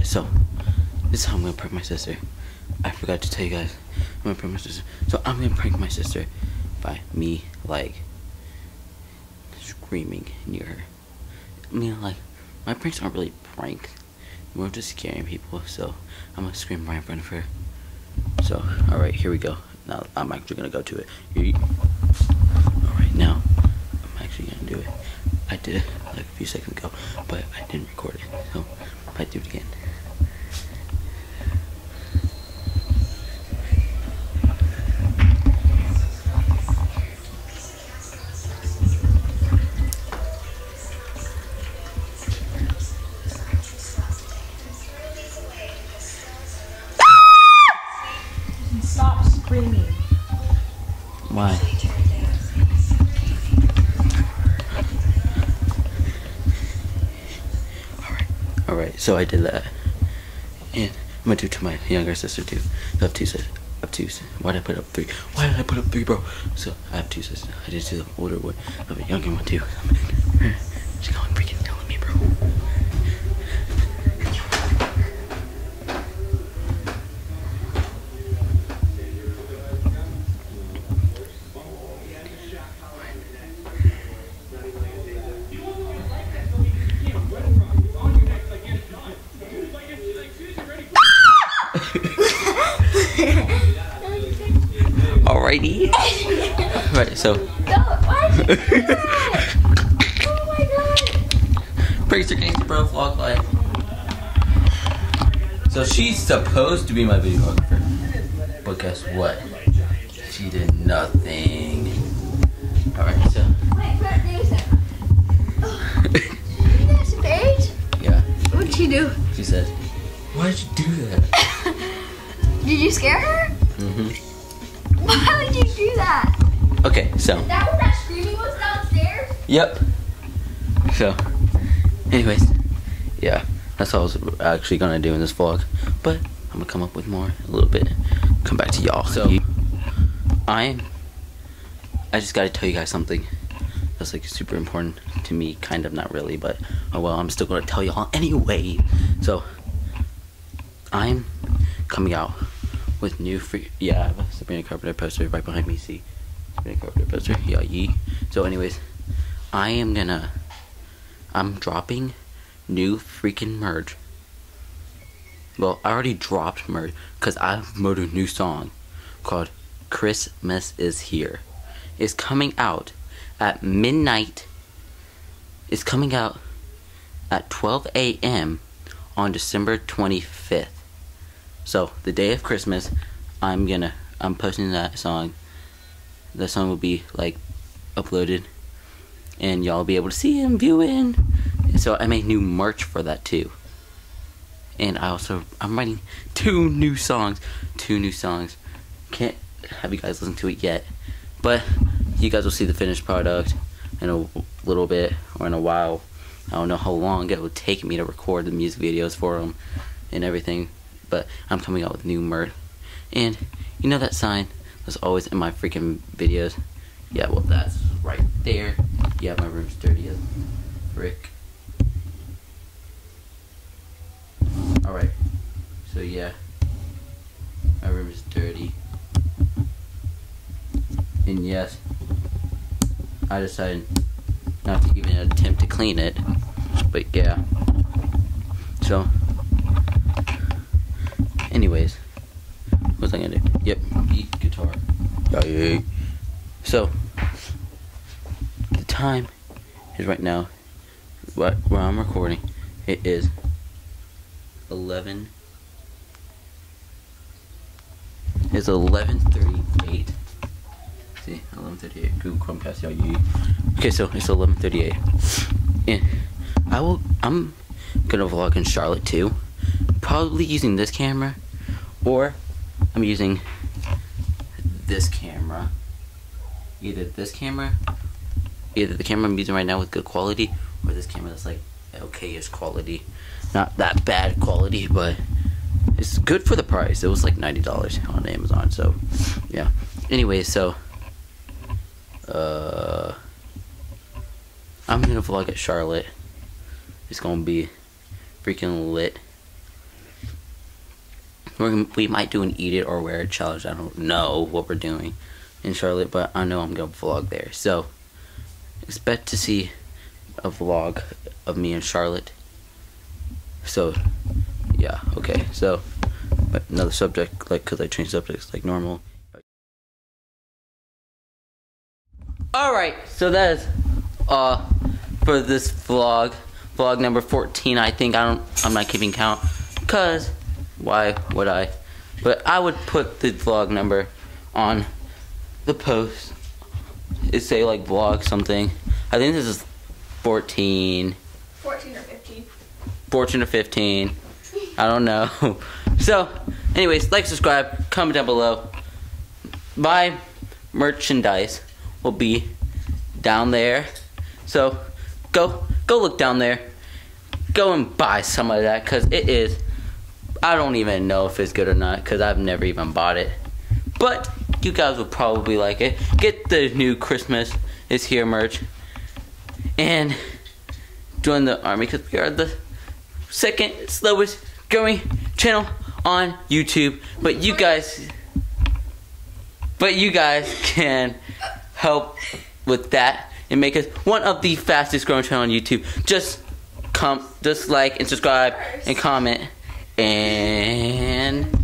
guys, so this is how I'm gonna prank my sister. I forgot to tell you guys. I'm gonna prank my sister. So I'm gonna prank my sister by me like screaming near her. I mean, like my pranks aren't really pranks. We're just scaring people. So I'm gonna scream right in front of her. So all right, here we go. Now I'm actually gonna go to it. All right, now I'm actually gonna do it. I did it like a few seconds ago, but I didn't record it. So I do it again. Why? Alright, alright, so I did that. And I'm gonna do to my younger sister too. I have two sisters. I have two. Why did I put up three? Why did I put up three, bro? So I have two sisters. I did do the older one. I have a younger one too. She's going freaking Alrighty. right, so oh my god. Prankster Gangster Bro Vlog Life. So she's supposed to be my videographer. But guess what? She did nothing. Alright, so Wait, Brett, there's a. There's a page? yeah, What'd she do? she said, Why'd you do that? Did you scare her? hmm Why would you do that? Okay, so Is that what that screaming was downstairs? Yep. So, anyways, yeah, that's all I was actually gonna do in this vlog. But I'm gonna come up with more a little bit. Come back to y'all. So, I'm. I just gotta tell you guys something that's like super important to me. Kind of, not really, but oh well. I'm still gonna tell y'all anyway. So, I'm coming out with new free. Yeah, Sabrina Carpenter poster right behind me. See, Sabrina Carpenter poster. Yeah, yee. So, anyways, I am gonna. I'm dropping new freaking merch. Well, I already dropped merch because I wrote a new song called Christmas is Here. It's coming out at midnight. It's coming out at 12 a.m. on December 25th. So, the day of Christmas, I'm gonna. I'm posting that song. The song will be like uploaded and y'all be able to see and him viewing. So I made new merch for that too. And I also I'm writing two new songs, two new songs. Can't have you guys listen to it yet, but you guys will see the finished product in a little bit or in a while. I don't know how long it will take me to record the music videos for them and everything, but I'm coming out with new merch. And you know that sign that's always in my freaking videos? Yeah, well that's right there. Yeah, my room's dirty as. Alright. So yeah. My room is dirty. And yes, I decided not to even attempt to clean it. But yeah. So anyways. What was I gonna do? Yep, beat guitar. Oh, Yay. So the time is right now what where I'm recording. It is eleven. It's eleven thirty eight. See, eleven thirty eight. Google Chromecast, y'all. You. Okay, so it's eleven thirty eight, and I will. I'm gonna vlog in Charlotte too. Probably using this camera, or I'm using this camera. Either this camera, either the camera I'm using right now with good quality, or this camera that's like okay-ish quality. Not that bad quality, but it's good for the price. It was like ninety dollars on Amazon. So, yeah. Anyway, so uh, I'm gonna vlog at Charlotte. It's gonna be freaking lit. We're, we might do an eat it or wear it challenge. I don't know what we're doing in Charlotte, but I know I'm gonna vlog there. So expect to see a vlog of me in Charlotte. So yeah, okay. So but another subject, like, cause I change subjects like normal. All right, so that is uh for this vlog, vlog number 14. I think I don't, I'm not keeping count, cause why would I? But I would put the vlog number on the post. It say like vlog something. I think this is 14, 14 or 15. 14 or 15. I don't know. So, anyways, like, subscribe, comment down below. My merchandise will be down there. So, go go look down there. Go and buy some of that cuz it is I don't even know if it's good or not cuz I've never even bought it. But you guys will probably like it. Get the new Christmas is here merch. And join the army cuz we are the second slowest growing channel on YouTube. But you guys but you guys can help with that and make us one of the fastest growing channel on YouTube. Just come just like and subscribe and comment and